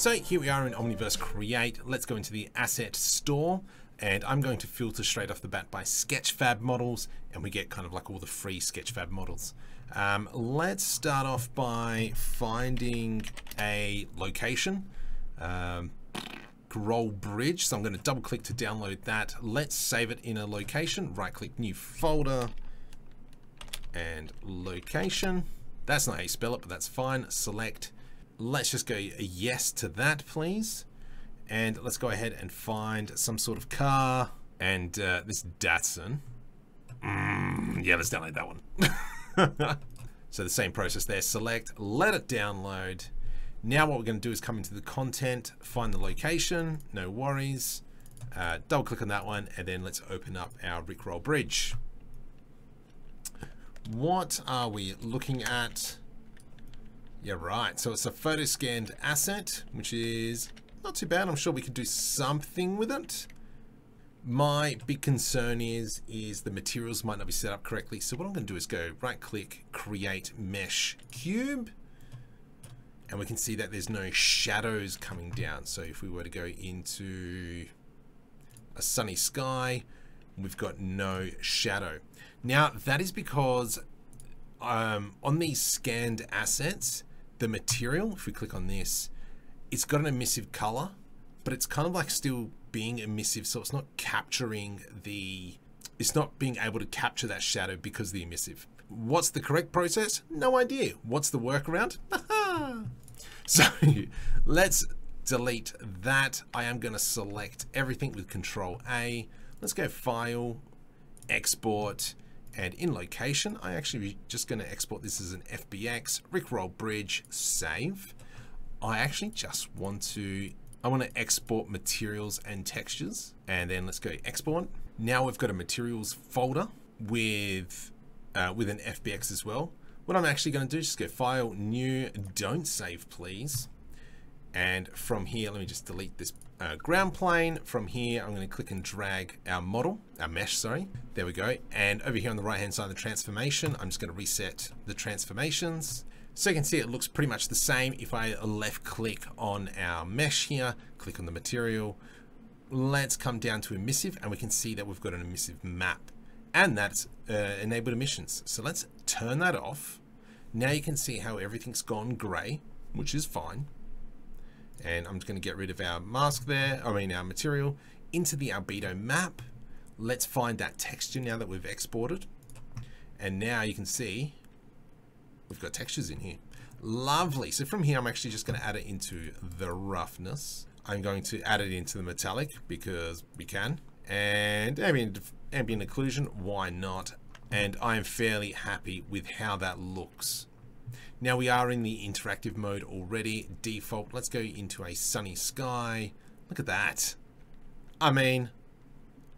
So here we are in Omniverse Create. Let's go into the asset store and I'm going to filter straight off the bat by Sketchfab models and we get kind of like all the free Sketchfab models. Um, let's start off by finding a location. Um, Groll Bridge. So I'm going to double click to download that. Let's save it in a location. Right click new folder and location. That's not how you spell it, but that's fine. Select let's just go a yes to that, please. And let's go ahead and find some sort of car. And uh, this Datsun. Mm, yeah, let's download that one. so the same process there. Select, let it download. Now what we're going to do is come into the content, find the location, no worries. Uh, double click on that one, and then let's open up our Rickroll Bridge. What are we looking at? Yeah, right. So it's a photo scanned asset, which is not too bad. I'm sure we could do something with it. My big concern is, is the materials might not be set up correctly. So what I'm going to do is go right click, create mesh cube. And we can see that there's no shadows coming down. So if we were to go into a sunny sky, we've got no shadow. Now that is because um, on these scanned assets, the material, if we click on this, it's got an emissive color, but it's kind of like still being emissive. So it's not capturing the, it's not being able to capture that shadow because the emissive. What's the correct process? No idea. What's the workaround? so let's delete that. I am going to select everything with control A. Let's go file, export, and in location, I actually just going to export this as an FBX, Rickroll Bridge, save. I actually just want to, I want to export materials and textures and then let's go export. Now we've got a materials folder with, uh, with an FBX as well. What I'm actually going to do is just go file, new, don't save please. And from here, let me just delete this uh, ground plane. From here, I'm going to click and drag our model, our mesh, sorry. There we go. And over here on the right-hand side of the transformation, I'm just going to reset the transformations. So you can see it looks pretty much the same. If I left click on our mesh here, click on the material, let's come down to emissive and we can see that we've got an emissive map and that's uh, enabled emissions. So let's turn that off. Now you can see how everything's gone gray, which is fine and I'm just going to get rid of our mask there, I mean our material, into the albedo map. Let's find that texture now that we've exported. And now you can see we've got textures in here. Lovely. So from here, I'm actually just going to add it into the roughness. I'm going to add it into the metallic because we can. And ambient, ambient occlusion, why not? And I'm fairly happy with how that looks. Now we are in the interactive mode already. Default, let's go into a sunny sky. Look at that. I mean,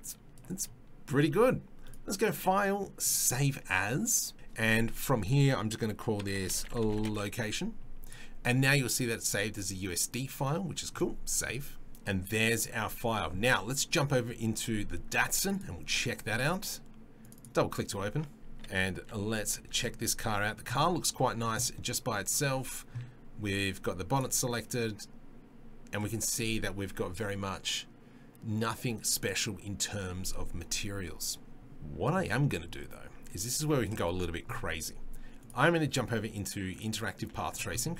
it's, it's pretty good. Let's go file, save as. And from here, I'm just going to call this location. And now you'll see that it's saved as a USD file, which is cool. Save. And there's our file. Now let's jump over into the Datsun and we'll check that out. Double click to open and let's check this car out. The car looks quite nice just by itself. We've got the bonnet selected and we can see that we've got very much nothing special in terms of materials. What I am going to do though is this is where we can go a little bit crazy. I'm going to jump over into interactive path tracing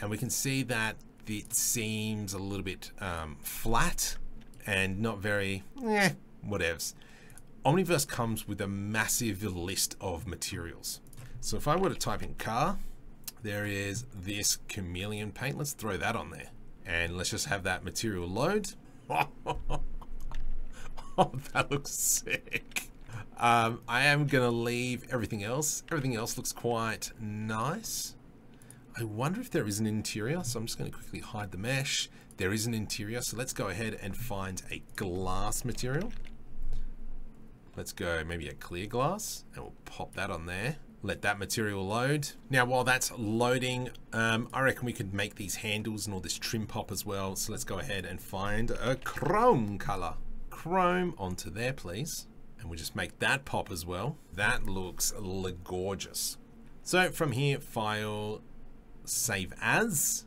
and we can see that it seems a little bit um, flat and not very, eh, whatevs. Omniverse comes with a massive list of materials. So if I were to type in car, there is this chameleon paint. Let's throw that on there. And let's just have that material load. oh, that looks sick. Um, I am going to leave everything else. Everything else looks quite nice. I wonder if there is an interior. So I'm just going to quickly hide the mesh. There is an interior. So let's go ahead and find a glass material. Let's go maybe a clear glass and we'll pop that on there. Let that material load. Now, while that's loading, um, I reckon we could make these handles and all this trim pop as well. So let's go ahead and find a chrome color. Chrome onto there, please. And we'll just make that pop as well. That looks gorgeous. So from here, file, save as.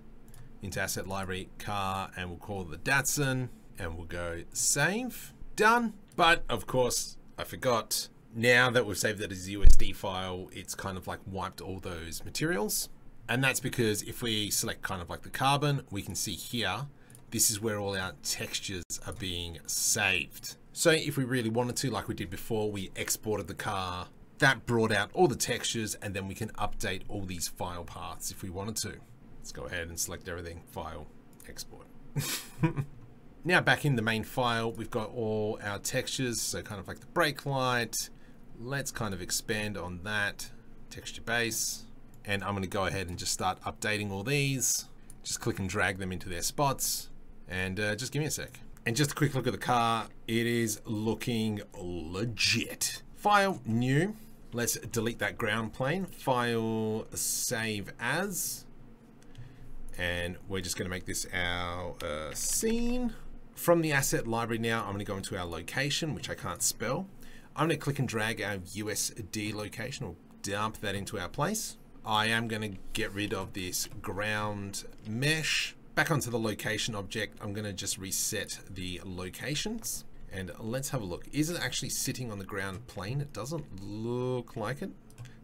into asset library, car, and we'll call the Datsun, and we'll go save, done. But of course, I forgot. Now that we've saved that as a USD file, it's kind of like wiped all those materials. And that's because if we select kind of like the carbon, we can see here, this is where all our textures are being saved. So if we really wanted to, like we did before, we exported the car, that brought out all the textures, and then we can update all these file paths if we wanted to. Let's go ahead and select everything, file, export. now back in the main file, we've got all our textures, so kind of like the brake light. Let's kind of expand on that, texture base. And I'm gonna go ahead and just start updating all these. Just click and drag them into their spots. And uh, just give me a sec. And just a quick look at the car. It is looking legit. File, new. Let's delete that ground plane. File, save as and we're just going to make this our uh, scene. From the asset library now, I'm going to go into our location, which I can't spell. I'm going to click and drag our USD location or dump that into our place. I am going to get rid of this ground mesh. Back onto the location object, I'm going to just reset the locations. And let's have a look. Is it actually sitting on the ground plane? It doesn't look like it.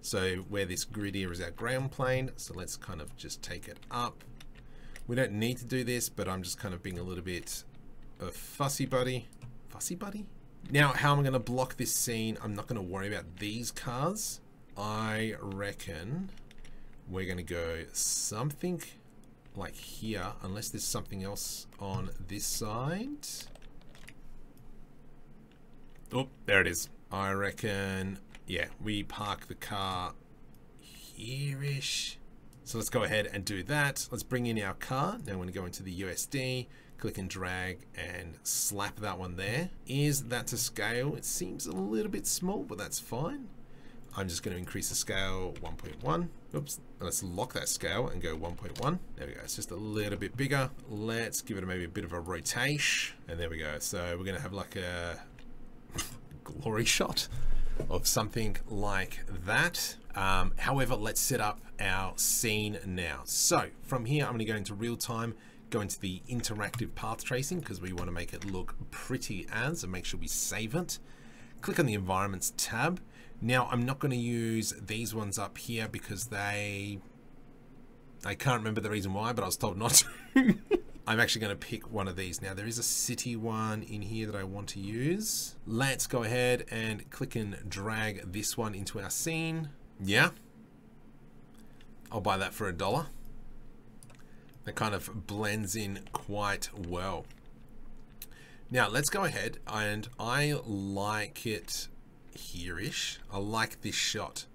So where this grid here is our ground plane. So let's kind of just take it up we don't need to do this, but I'm just kind of being a little bit of fussy buddy. Fussy buddy? Now, how am I going to block this scene? I'm not going to worry about these cars. I reckon we're going to go something like here, unless there's something else on this side. Oh, there it is. I reckon, yeah, we park the car here-ish. So let's go ahead and do that. Let's bring in our car. Now we're going to go into the USD, click and drag and slap that one there. Is that to scale? It seems a little bit small, but that's fine. I'm just going to increase the scale 1.1. Oops. Let's lock that scale and go 1.1. There we go. It's just a little bit bigger. Let's give it maybe a bit of a rotation. And there we go. So we're going to have like a glory shot of something like that. Um, however, let's set up our scene now. So from here, I'm going to go into real time, go into the interactive path tracing because we want to make it look pretty as and make sure we save it. Click on the environments tab. Now I'm not going to use these ones up here because they, I can't remember the reason why, but I was told not to. I'm actually going to pick one of these. Now there is a city one in here that I want to use. Let's go ahead and click and drag this one into our scene. Yeah. I'll buy that for a dollar. That kind of blends in quite well. Now let's go ahead and I like it here-ish. I like this shot.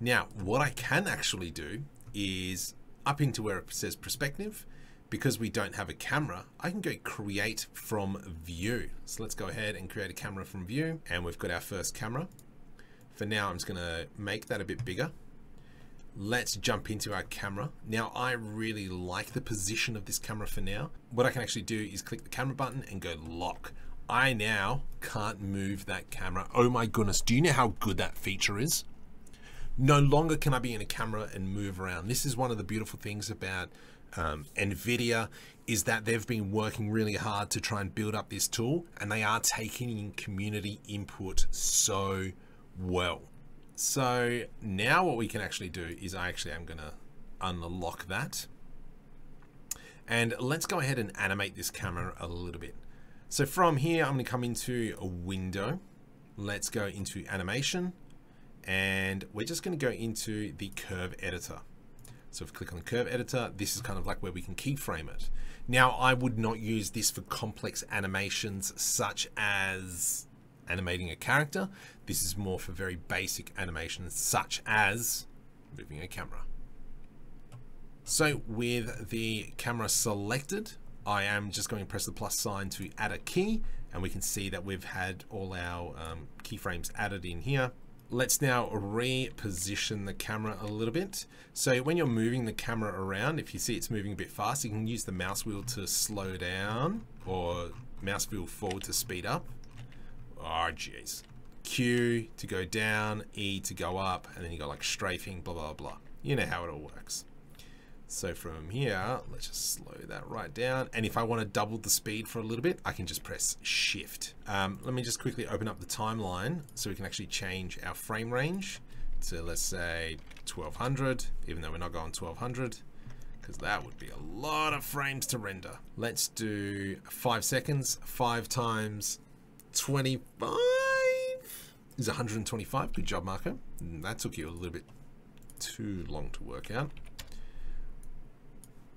Now what I can actually do is up into where it says perspective because we don't have a camera, I can go create from view. So let's go ahead and create a camera from view and we've got our first camera. For now, I'm just gonna make that a bit bigger. Let's jump into our camera. Now, I really like the position of this camera for now. What I can actually do is click the camera button and go lock. I now can't move that camera. Oh my goodness, do you know how good that feature is? No longer can I be in a camera and move around. This is one of the beautiful things about um, NVIDIA is that they've been working really hard to try and build up this tool and they are taking in community input so well. So now what we can actually do is I actually am going to unlock that. And let's go ahead and animate this camera a little bit. So from here, I'm going to come into a window. Let's go into animation and we're just going to go into the curve editor. So if we click on the curve editor, this is kind of like where we can keyframe it. Now, I would not use this for complex animations such as animating a character. This is more for very basic animations such as moving a camera. So with the camera selected, I am just going to press the plus sign to add a key and we can see that we've had all our um, keyframes added in here. Let's now reposition the camera a little bit. So when you're moving the camera around, if you see it's moving a bit fast, you can use the mouse wheel to slow down or mouse wheel forward to speed up. Oh, jeez. Q to go down, E to go up, and then you got like strafing, blah, blah, blah. You know how it all works. So from here, let's just slow that right down. And if I want to double the speed for a little bit, I can just press shift. Um, let me just quickly open up the timeline so we can actually change our frame range to let's say 1200, even though we're not going 1200 because that would be a lot of frames to render. Let's do five seconds, five times 25 is 125. Good job, Marko. Mm, that took you a little bit too long to work out.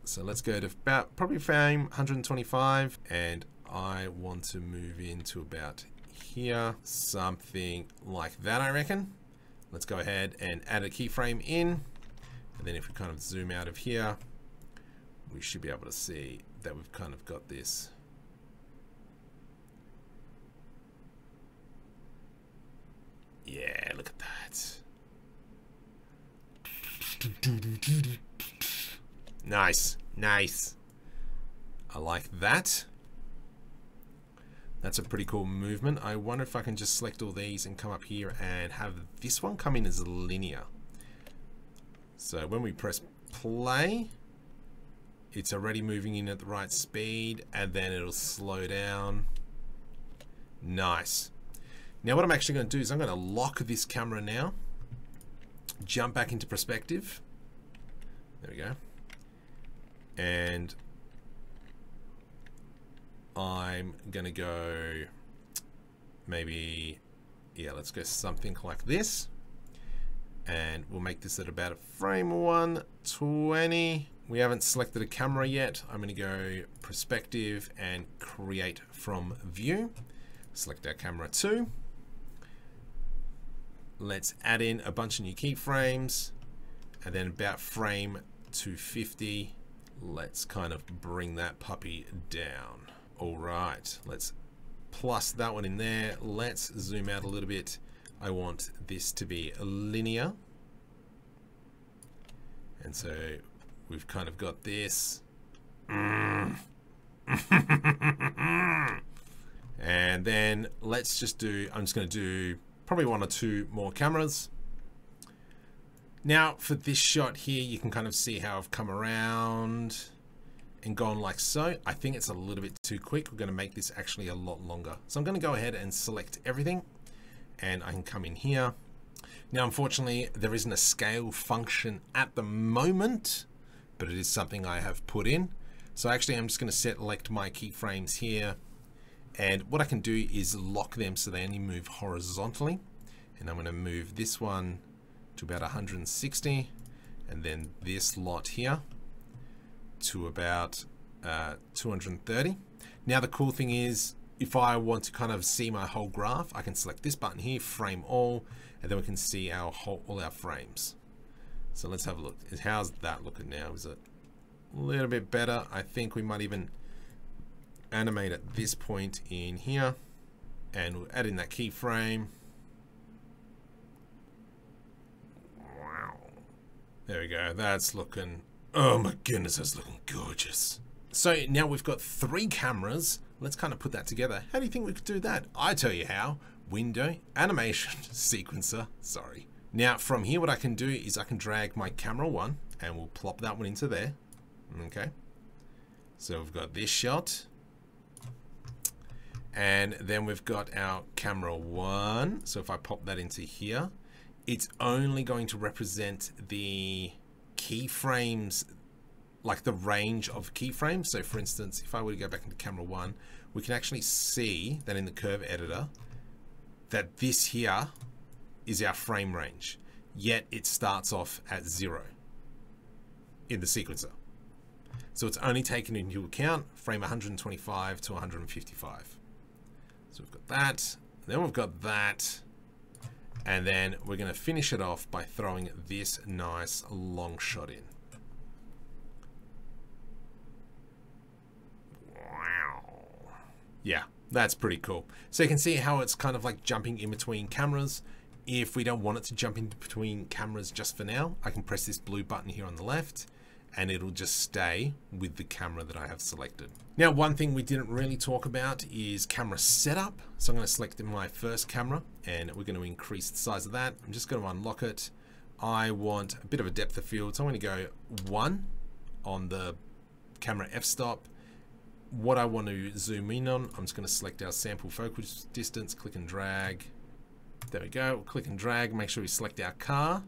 So let's go to about probably frame 125 and I want to move into about here, something like that, I reckon. Let's go ahead and add a keyframe in. And then if we kind of zoom out of here, we should be able to see that we've kind of got this Yeah, look at that. Nice, nice. I like that. That's a pretty cool movement. I wonder if I can just select all these and come up here and have this one come in as linear. So when we press play, it's already moving in at the right speed and then it'll slow down. Nice. Now what I'm actually going to do is I'm going to lock this camera now, jump back into perspective. There we go. And I'm going to go maybe, yeah, let's go something like this. And we'll make this at about a frame 120. We haven't selected a camera yet. I'm going to go perspective and create from view. Select our camera 2. Let's add in a bunch of new keyframes and then about frame 250 let's kind of bring that puppy down. All right, let's plus that one in there. Let's zoom out a little bit. I want this to be linear. And so we've kind of got this. and then let's just do, I'm just going to do probably one or two more cameras. Now for this shot here, you can kind of see how I've come around and gone like so. I think it's a little bit too quick. We're going to make this actually a lot longer. So I'm going to go ahead and select everything and I can come in here. Now, unfortunately, there isn't a scale function at the moment, but it is something I have put in. So actually, I'm just going to select my keyframes here. And what I can do is lock them so they only move horizontally. And I'm going to move this one to about 160 and then this lot here to about uh, 230. Now the cool thing is if I want to kind of see my whole graph, I can select this button here, frame all, and then we can see our whole, all our frames. So let's have a look. How's that looking now? Is it a little bit better? I think we might even animate at this point in here and we'll add in that keyframe. There we go. That's looking... Oh my goodness, that's looking gorgeous. So now we've got three cameras. Let's kind of put that together. How do you think we could do that? I tell you how. Window, animation, sequencer, sorry. Now from here what I can do is I can drag my camera one and we'll plop that one into there. Okay. So we've got this shot. And then we've got our camera one. So if I pop that into here, it's only going to represent the keyframes, like the range of keyframes. So for instance, if I were to go back into camera one, we can actually see that in the curve editor, that this here is our frame range, yet it starts off at zero in the sequencer. So it's only taken into account frame 125 to 155. So we've got that, then we've got that, and then we're going to finish it off by throwing this nice long shot in. Wow. Yeah, that's pretty cool. So you can see how it's kind of like jumping in between cameras. If we don't want it to jump in between cameras just for now, I can press this blue button here on the left and it'll just stay with the camera that I have selected. Now, one thing we didn't really talk about is camera setup. So I'm going to select my first camera and we're going to increase the size of that. I'm just going to unlock it. I want a bit of a depth of field, so I'm going to go one on the camera f-stop. What I want to zoom in on, I'm just going to select our sample focus distance, click and drag. There we go, click and drag, make sure we select our car.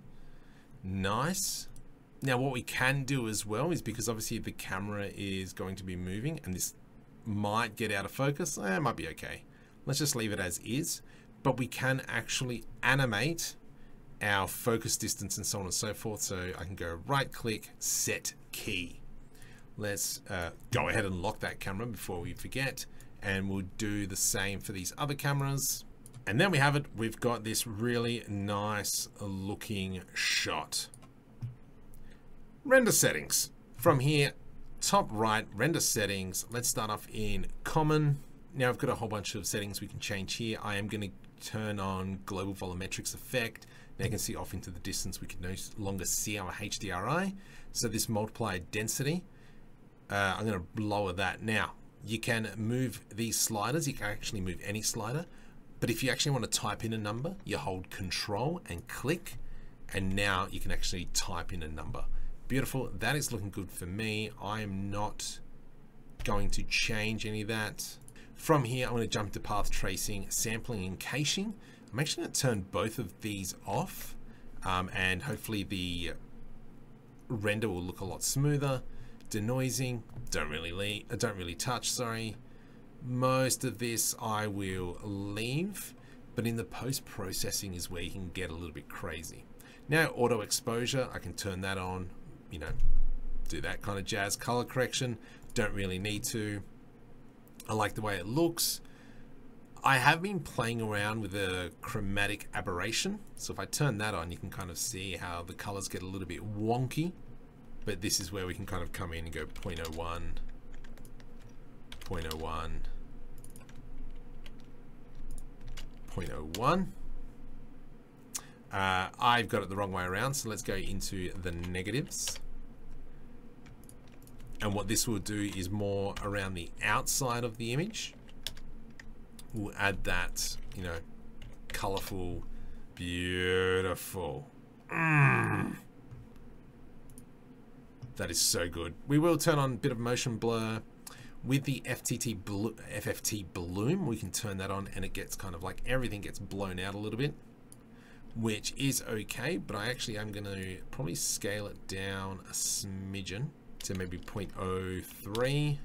Nice. Now what we can do as well is because obviously the camera is going to be moving and this might get out of focus, eh, it might be okay. Let's just leave it as is, but we can actually animate our focus distance and so on and so forth. So I can go right click, set key. Let's uh, go ahead and lock that camera before we forget. And we'll do the same for these other cameras. And then we have it. We've got this really nice looking shot. Render settings. From here, top right, render settings. Let's start off in common. Now I've got a whole bunch of settings we can change here. I am going to turn on global volumetrics effect. Now you can see off into the distance, we can no longer see our HDRI. So this multiplier density, uh, I'm going to lower that. Now, you can move these sliders. You can actually move any slider. But if you actually want to type in a number, you hold control and click. And now you can actually type in a number. Beautiful. That is looking good for me. I am not going to change any of that. From here, I'm going to jump to path tracing, sampling and caching. I'm actually going to turn both of these off um, and hopefully the render will look a lot smoother. Denoising, don't really uh, don't really touch, sorry. Most of this I will leave, but in the post-processing is where you can get a little bit crazy. Now auto exposure, I can turn that on, you know, do that kind of jazz. Color correction, don't really need to. I like the way it looks. I have been playing around with a chromatic aberration. So if I turn that on, you can kind of see how the colors get a little bit wonky. But this is where we can kind of come in and go 0.01, 0.01, 0.01. Uh, I've got it the wrong way around, so let's go into the negatives. And what this will do is more around the outside of the image we'll add that, you know, colorful, beautiful. Mm. That is so good. We will turn on a bit of motion blur. With the FTT blo FFT bloom, we can turn that on and it gets kind of like everything gets blown out a little bit, which is okay, but I actually am going to probably scale it down a smidgen to maybe 0.03,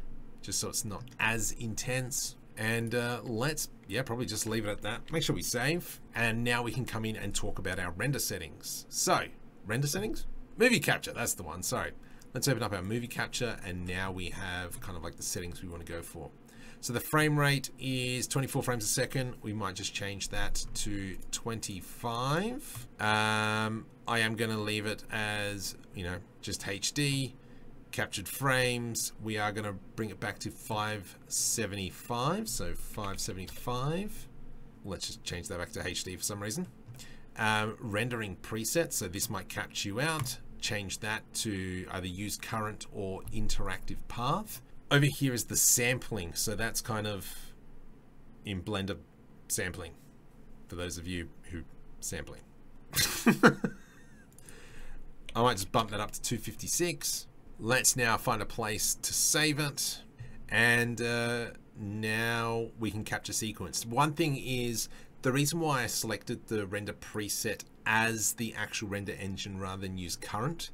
just so it's not as intense. And uh, let's, yeah, probably just leave it at that. Make sure we save. And now we can come in and talk about our render settings. So, render settings? Movie capture, that's the one, sorry. Let's open up our movie capture and now we have kind of like the settings we want to go for. So the frame rate is 24 frames a second. We might just change that to 25. Um, I am going to leave it as, you know, just HD captured frames. We are going to bring it back to 575. So 575. Let's just change that back to HD for some reason. Um, rendering presets. So this might capture you out. Change that to either use current or interactive path. Over here is the sampling. So that's kind of in Blender sampling for those of you who sampling. I might just bump that up to 256. Let's now find a place to save it. And uh, now we can capture sequence. One thing is, the reason why I selected the render preset as the actual render engine rather than use current,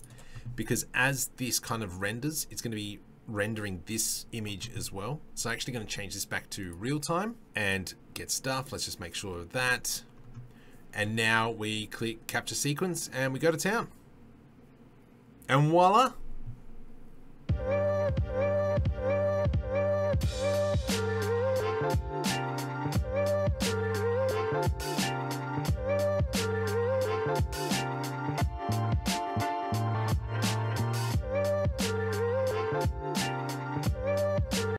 because as this kind of renders, it's going to be rendering this image as well. So I'm actually going to change this back to real time and get stuff. Let's just make sure of that. And now we click capture sequence and we go to town. And voila,